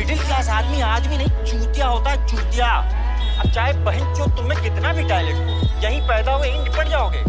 Middle class आदमी आदमी नहीं, चूतिया होता है, चूतिया। अब चाहे बहन चो तुम्हें कितना भी टैलेंट हो, यहीं पैदा हुए, यहीं निपट जाओगे।